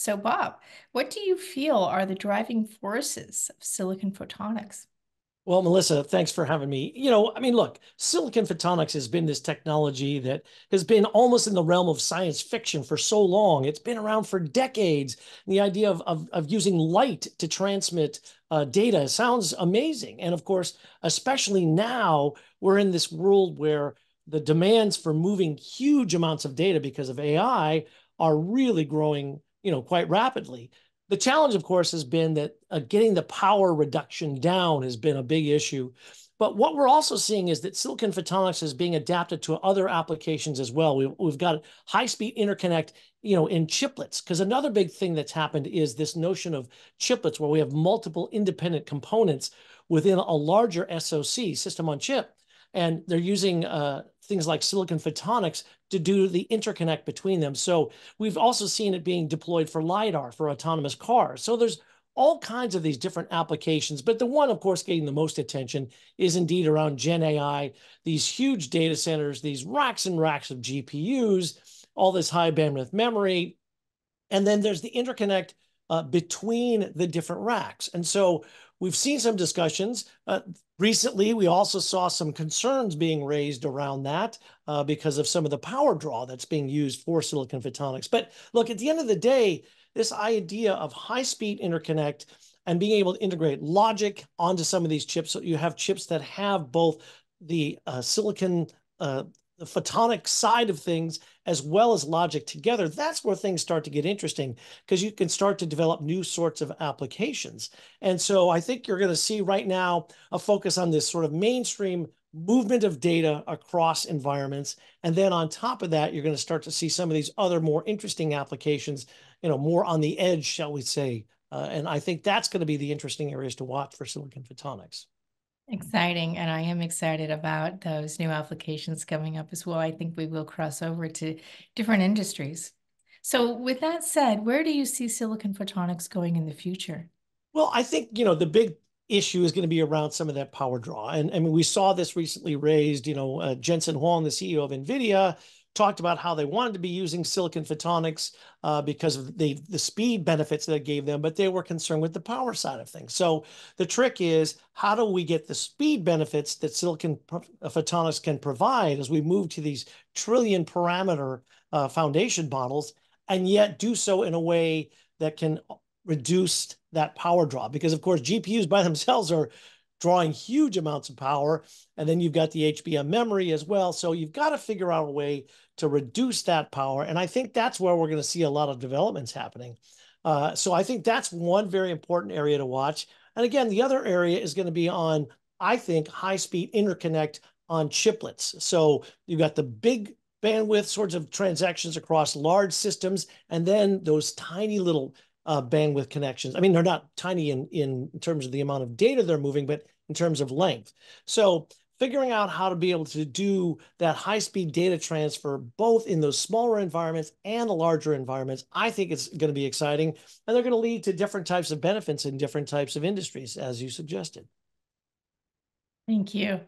So, Bob, what do you feel are the driving forces of silicon photonics? Well, Melissa, thanks for having me. You know, I mean, look, silicon photonics has been this technology that has been almost in the realm of science fiction for so long. It's been around for decades. The idea of, of, of using light to transmit uh, data sounds amazing. And of course, especially now, we're in this world where the demands for moving huge amounts of data because of AI are really growing, you know, quite rapidly. The challenge, of course, has been that uh, getting the power reduction down has been a big issue. But what we're also seeing is that silicon photonics is being adapted to other applications as well. We've, we've got high-speed interconnect, you know, in chiplets. Because another big thing that's happened is this notion of chiplets, where we have multiple independent components within a larger SoC, system on chip. And they're using uh, things like silicon photonics to do the interconnect between them. So we've also seen it being deployed for LiDAR for autonomous cars. So there's all kinds of these different applications. But the one, of course, getting the most attention is indeed around Gen AI, these huge data centers, these racks and racks of GPUs, all this high bandwidth memory. And then there's the interconnect uh, between the different racks. And so we've seen some discussions. Uh, recently, we also saw some concerns being raised around that uh, because of some of the power draw that's being used for silicon photonics. But look, at the end of the day, this idea of high-speed interconnect and being able to integrate logic onto some of these chips, so you have chips that have both the uh, silicon uh, the photonic side of things as well as logic together, that's where things start to get interesting because you can start to develop new sorts of applications. And so I think you're going to see right now a focus on this sort of mainstream movement of data across environments. And then on top of that, you're going to start to see some of these other more interesting applications, you know, more on the edge, shall we say. Uh, and I think that's going to be the interesting areas to watch for silicon photonics. Exciting. And I am excited about those new applications coming up as well. I think we will cross over to different industries. So, with that said, where do you see silicon photonics going in the future? Well, I think, you know, the big issue is going to be around some of that power draw. And I mean, we saw this recently raised, you know, uh, Jensen Huang, the CEO of NVIDIA, talked about how they wanted to be using silicon photonics uh, because of the, the speed benefits that it gave them, but they were concerned with the power side of things. So the trick is how do we get the speed benefits that silicon photonics can provide as we move to these trillion parameter uh, foundation models and yet do so in a way that can reduce that power draw? Because of course, GPUs by themselves are drawing huge amounts of power. And then you've got the HBM memory as well. So you've got to figure out a way to reduce that power. And I think that's where we're going to see a lot of developments happening. Uh, so I think that's one very important area to watch. And again, the other area is going to be on, I think, high speed interconnect on chiplets. So you've got the big bandwidth sorts of transactions across large systems, and then those tiny little uh, bandwidth connections. I mean, they're not tiny in, in terms of the amount of data they're moving, but in terms of length. So figuring out how to be able to do that high-speed data transfer, both in those smaller environments and the larger environments, I think it's going to be exciting. And they're going to lead to different types of benefits in different types of industries, as you suggested. Thank you.